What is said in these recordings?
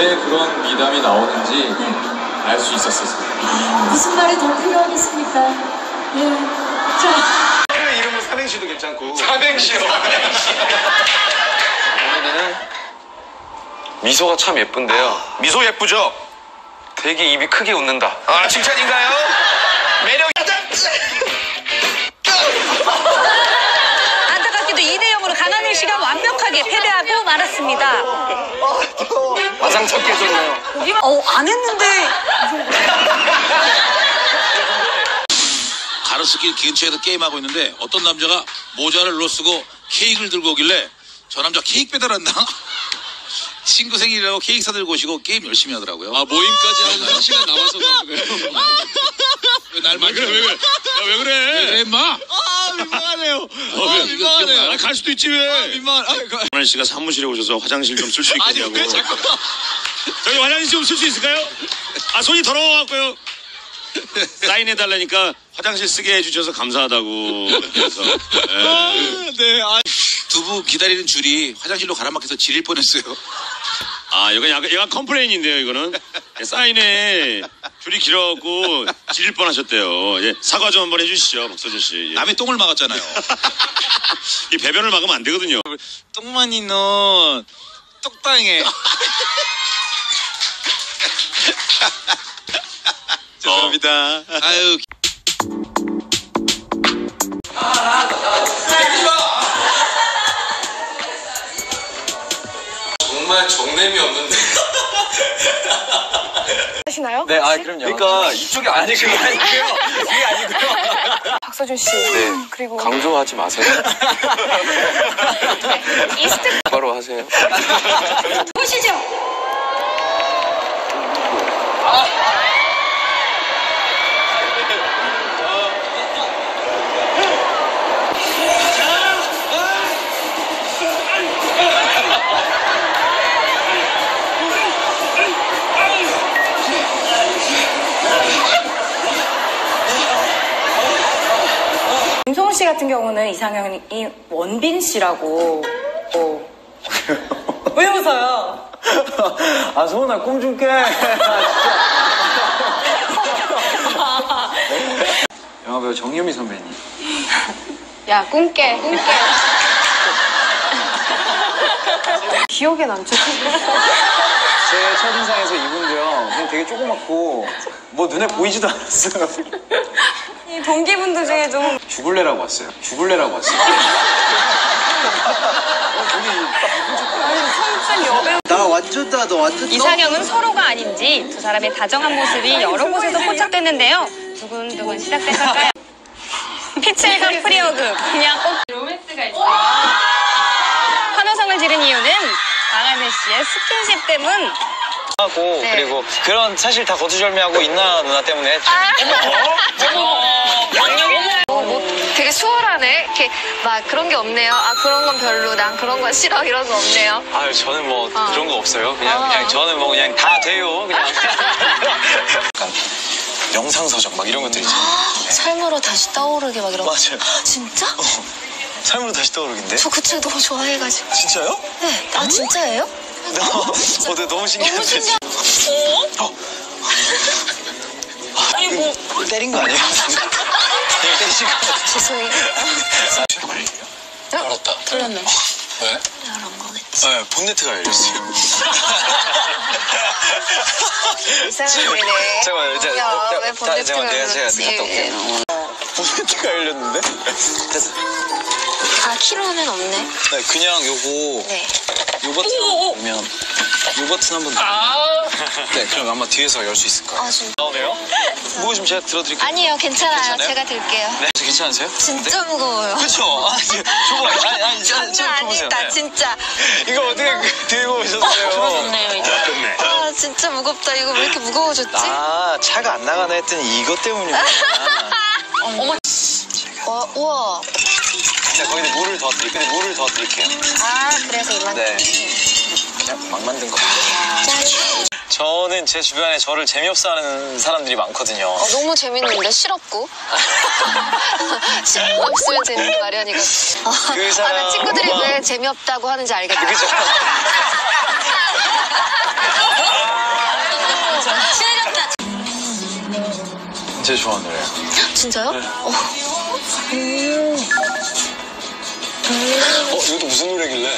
왜 그런 미담이 나오는지 알 수 있었어요. 무슨 말이 더 필요하겠습니까? 예. 자, 이름은 삼행시도 괜찮고. 삼행시요. 어머니는 미소가 참 예쁜데요. 미소 예쁘죠? 되게 입이 크게 웃는다. 아, 칭찬인가요? 매력 완벽하게 패배하고 말았습니다. 화상 첫 깨졌네요. 어, 안 했는데 가로수길 근처에서 게임하고 있는데 어떤 남자가 모자를 로 쓰고 케이크를 들고 오길래 저 남자 케이크 배달한다? 친구 생일이라고 케이크 사들고 오시고 게임 열심히 하더라고요. 아 모임까지 하고 한 시간 남아서 그래요. 왜날 만져? 그래 왜 그래? 야왜 그래? 왜 그래 임마? 아 민망하네요. 아 민망하네요. 갈 수도 있지 왜? 아 민망. 하늘 씨가 사무실에 오셔서 화장실 좀 쓸 수 아니 있겠냐고. 왜 자꾸 저기 화장실 좀 쓸 수 있을까요? 아 손이 더러워갖고요. 사인해 달라니까 화장실 쓰게 해주셔서 감사하다고. 그래서 예. 네. 아, 두부 기다리는 줄이 화장실로 가라막혀서 지릴 뻔했어요. 아 이건 약간, 약간 컴플레인인데요 이거는 사인에 줄이 길어갖고 지릴 뻔 하셨대요. 예, 사과 좀 한번 해주시죠 박서준 씨. 예. 남의 똥을 막았잖아요. 이 배변을 막으면 안 되거든요. 똥만이 넌 똑당해. 죄송합니다. 아유. 하시나요? 네, 아 그럼요. 그러니까 이쪽이 아니 그게 아니고요. 그게 아니고요. 박서준 씨. 네. 그리고 강조하지 마세요. 이스트 바로 하세요. 보시죠. 같은 경우는 이상형이 원빈 씨라고. 어. 왜 웃어요? 아, 소은아, 꿈 줄게. 영화배우 정유미 선배님. 야 꿈 깨 꿈 깨. 기억에 남죠. 제 첫인상에서 이분도요, 그냥 되게 조그맣고, 뭐 눈에 보이지도 않았어요. 이 동기분들 중에 좀 죽을래라고 왔어요. 죽을래라고 왔어요. 여배우. 나 완전 다, 너 완전 이상형은 서로가 아닌지 두 사람의 다정한 모습이 여러 곳에서 포착됐는데요. 두근두근 시작된 걸까요? 피첼과 프리어그 그냥 꼭 로맨스가 있어요. 환호성을 지른 이유는 강하늘 씨의 스킨십 때문. 하고 네. 그리고 그런 사실 다 거두절미하고 있나 누나 때문에 했죠. 어, 뭐 되게 수월하네. 이렇게 막 그런 게 없네요. 아 그런 건 별로. 난 그런 건 싫어. 이런 거 없네요. 아유 저는 뭐 어. 그런 거 없어요. 그냥 어. 그냥 저는 뭐 그냥 다 돼요. 그냥. 약간 명상서적 막 이런 것들 있죠. 삶으로 다시 떠오르게 막 이런 거. 맞아요. 진짜? 삶으로 다시 떠오르긴데. 저 그 책 너무 좋아해가지고. 진짜요? 네. 아 진짜예요? 어, 네, 너무 신기한데. 너무 신기해. 어? 아니 뭐 때린 거 아니에요? 그냥 때리신 거 같아요. 죄송해요. 알았다. 틀렸네. 왜? 이런 거겠지. 네, 본네트가 열렸어요. 이상하네. 잠깐만요. 이제- 야, 자, 왜 자, 본네트가 잠깐만, 제가 열렸지? 갔다 올게요. 본네트가 열렸는데? 됐어. 아 키로는 없네. 네, 그냥 요거 네. 요 버튼 누르면 요 버튼 한번 누르면 네, 그럼 아마 뒤에서 열 수 있을 거예요. 아 진짜. 나오네요? 무거 좀 제가 들어드릴게요. 아니에요. 괜찮아요. 괜찮아요? 제가 들게요. 네, 괜찮으세요? 진짜 무거워요. 그쵸? 아, 이제 줘봐. 아니, 아니, 장난 줘보세요. 아니다. 네. 진짜. 이거 어떻게 그- 들고 오셨어요? 좋아졌네요 이제. 끝내. 아 진짜 무겁다. 이거 왜 이렇게 무거워졌지? 아, 차가 안 나가나 했더니 이것 때문이구나. 어머. 어, 우와. 자, 거기다 물을 더 드릴게요. 근데 물을 더 드릴게요. 아 그래서 이만. 네. 그냥 막 만든 거. 짠. 저는 제 주변에 저를 재미없어 하는 사람들이 많거든요. 어, 너무 재밌는데 실없고. 실없고 없으면 재밌는 마련이거든. 어, 그 사람- 아, 나 친구들이 엄마. 왜 재미없다고 하는지 알겠다. 그죠? 제 좋아하는 노래요. 진짜요? 어, 어, 이것도 무슨 노래길래?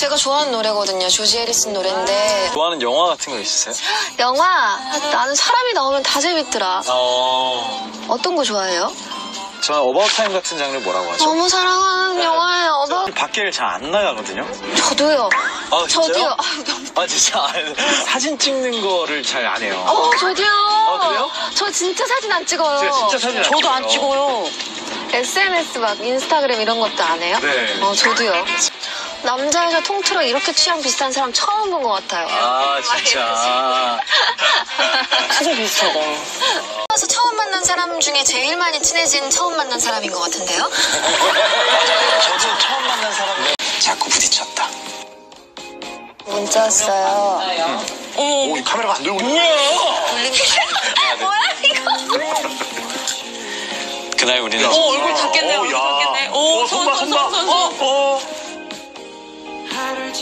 제가 좋아하는 노래거든요. 조지 해리슨 노래인데 좋아하는 영화 같은 거 있으세요? 영화 나는 사람이 나오면 다 재밌더라. 어. 어떤 거 좋아해요? 저는 About Time 같은 장르 뭐라고 하죠? 너무 사랑하는 영화예요. 어머, 밖에를 잘 안 나가거든요. 저도요. 아? 저도요. 너무- 아, 진짜. 아니, 사진 찍는 거를 잘 안 해요. 어, 저도요. 그래요? 저 진짜 사진 안 찍어요. 제가 진짜 사진 안 저도 안 찍어요. 찍어요. SNS 막 인스타그램 이런 것도 안 해요? 네. 어, 저도요. 남자애가 통틀어 이렇게 취향 비슷한 사람 처음 본 것 같아요. 아, 진짜. 진짜 비슷하다. 그래서 처음 만난 사람 중에 제일 많이 친해진 처음 만난 사람인 것 같은데요? 저도 처음 만난 사람과 자꾸 부딪혔다. 문자 왔어요. 오, 이 카메라가 안 들고 있네. 뭐야 이거? 그날 우리는 얼굴 닿겠네, 얼굴 야. 닿겠네. 오, 어, 손 봐, 손 봐. 손, 손, 어, 어.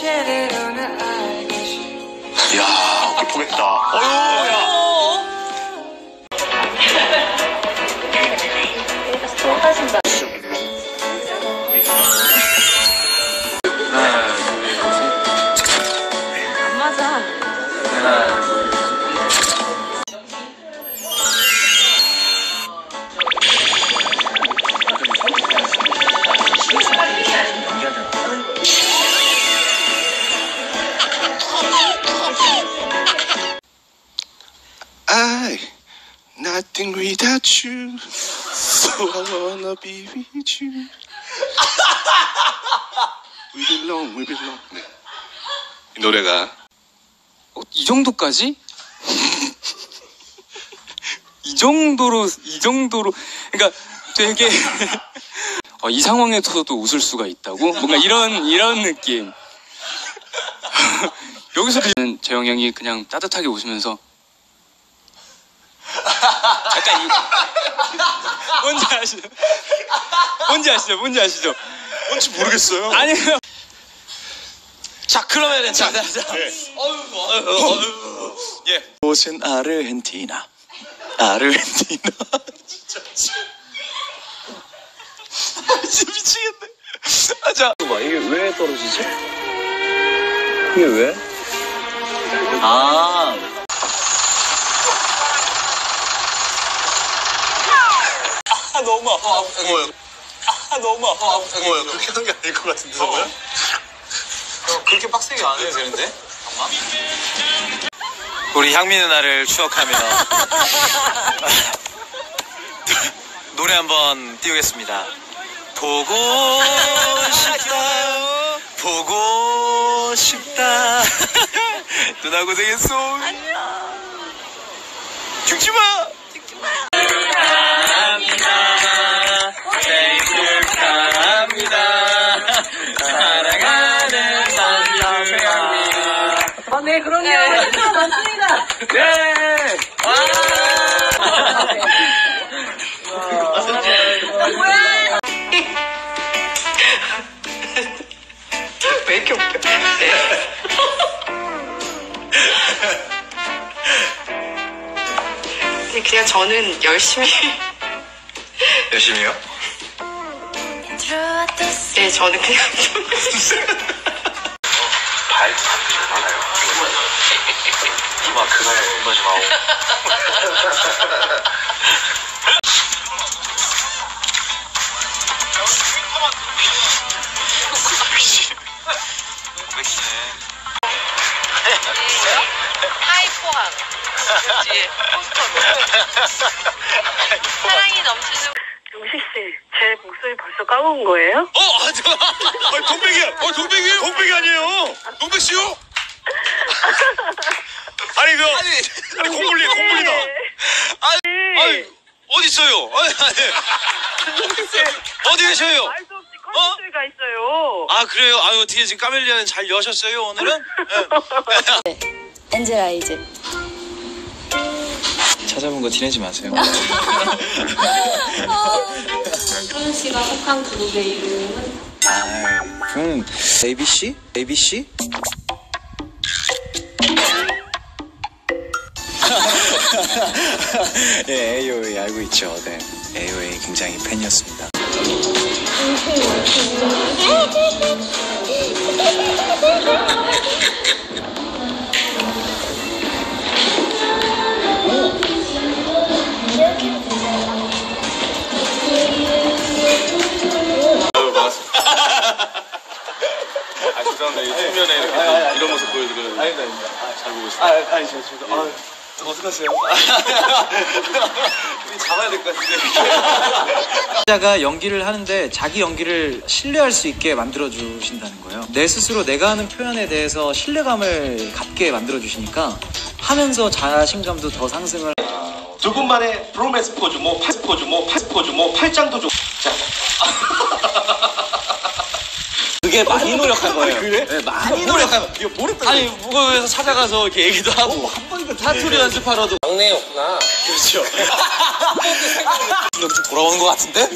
이야, 예쁘겠다. 어휴, 야. I nothing without you. So I wanna be with you. We belong, we belong. 네. 이 노래가 어, 이 정도까지? 이 정도로 이 정도로 그러니까 되게 어, 이 상황에서도 웃을 수가 있다고 뭔가 이런 이런 느낌 여기서 재영 형이 그냥 따뜻하게 웃으면서 약간 이 뭔지 아시죠? 뭔지 아시죠? 뭔지 아시죠? 뭔지 모르겠어요. 아니요. 자, 그러면은, 자, 자, 자. 예. 곳은 아르헨티나. 아르헨티나. 진짜 미치겠네. 아, 자. 봐, 이게 왜 떨어지지? 이게 왜? 아. 아, 너무 아파. 뭐야? 아, 너무 아파. 뭐야? 그렇게 한게 아닐 것 같은데, 뭐야? 어, 그렇게 빡세게 안 해도 되는데? 잠깐만. 우리 향미 누나를 추억하며 노래 한번 띄우겠습니다. 보고 싶다. 보고 싶다. 누나 고생했어. 안녕. 죽지 마. 네, 그럼요. 네. 맞습니다. 네. 왜 이렇게 웃겨? 그냥 저는 열심히 열심히요? 네 저는 그냥 좀 많아요. 이마 그날 이마지 마오. 하이포항 그렇지 포스터로 사랑이 넘치는 용식 씨 제 목소리 벌써 까먹은 거예요? 어, 아, 저, 아, 동백이야. 어, 동백이에요? 동백이 아니에요. 동백 씨요? 아니, 그, 아니, 콩물리, 콩물리다. 네. 아니, 어디 있어요? 아니, 아니. 어디 계셔요? 말도 없이 컨텐츠가 있어요 아, 그래요? 아유, 어떻게 지금 까멜리아는 잘 여셨어요, 오늘은? 네. 엔젤 아이즈. 찾아본 거 티내지 마세요. 소연 씨가 속한 그룹의 이름은? 아, 그럼 ABC? ABC? 예, AOA 알고 있죠. 네. AOA 굉장히 팬이었습니다. 죄송합니다. 이 후면에 이렇게 이런 모습 보여드려요. 아닙니다, 아닙니다. 잘 보고 있습니다. 아, 아니, 저, 저도, 아, 어떡하세요? 우리 잡아야 될 것 같은데. 자가 연기를 하는데 자기 연기를 신뢰할 수 있게 만들어 주신다는 거예요. 내 스스로 내가 하는 표현에 대해서 신뢰감을 갖게 만들어 주시니까 하면서 자신감도 더 상승을 두 분만의 브로맨스 포즈, 뭐팔 포즈, 뭐팔 포즈, 뭐 팔짱도 좀. 자, 그게 많이 노력한 거예요. 그래? 네, 많이 노력한 거예요. 이거 모르겠다. 아니, 무거워서 찾아가서 이렇게 얘기도 하고. 한 번도 사투리 연습하러도. 막내였구나. 그렇죠. 좀 돌아오는 것 같은데?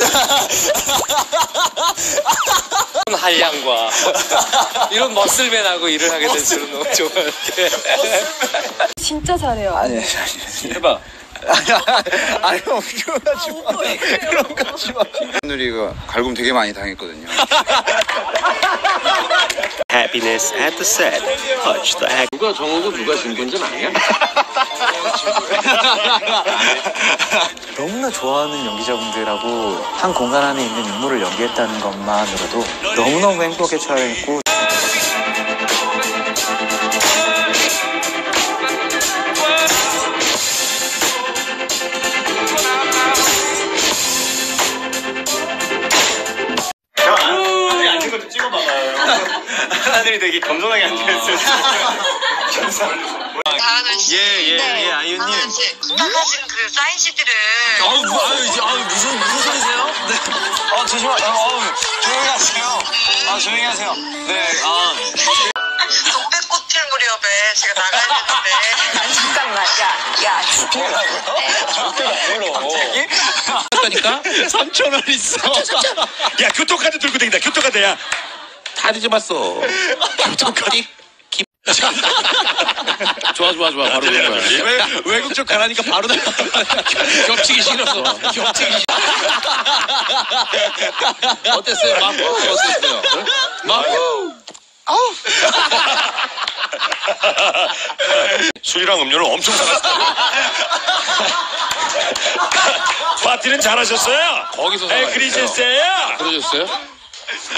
한량과 이런 머슬맨하고 일을 하게 될 줄은 너무 좋아요. 진짜 잘해요. 아니, 아니, 해봐. 아니, 형, 그러지 마. 그런 거 하지 마. 누리가 갈굼 되게 많이 당했거든요. Happiness at the set. Touch the hack. 누가 정하고 누가 진 건지 아니야? 너무나 좋아하는 연기자분들하고 한 공간 안에 있는 인물을 연기했다는 것만으로도 너무너무 행복에 처해 있고 아유, 뭐, 아유, 이제, 아유, 무슨, 무슨 소리세요? 네. 아, 조심하, 아, 아유, 조용히 하세요. 아, 조용히 하세요. 네, 아. 동백꽃 필 무렵에 제가 나가야 되는데. 잠깐만. 야, 야, 몰라. 갑자기? 그러니까 3천 원 있어. 야 교통카드 들고 다닌다. 교통카드 야. 다 뒤집었어. 교통카드 기... 좋아 좋아 좋아 바로 그런 거야. 왜 외국 쪽 가라니까 바로 나. 겹치기 싫었어. 겹치기 싫어. 어땠어요? 마구 어땠어요? 마구. 술이랑 음료를 엄청 사갔어요. 파티는 잘하셨어요. 거기서 에 사가셨어요. 크리스였어요. 그러셨어요?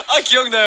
아, 기억나요.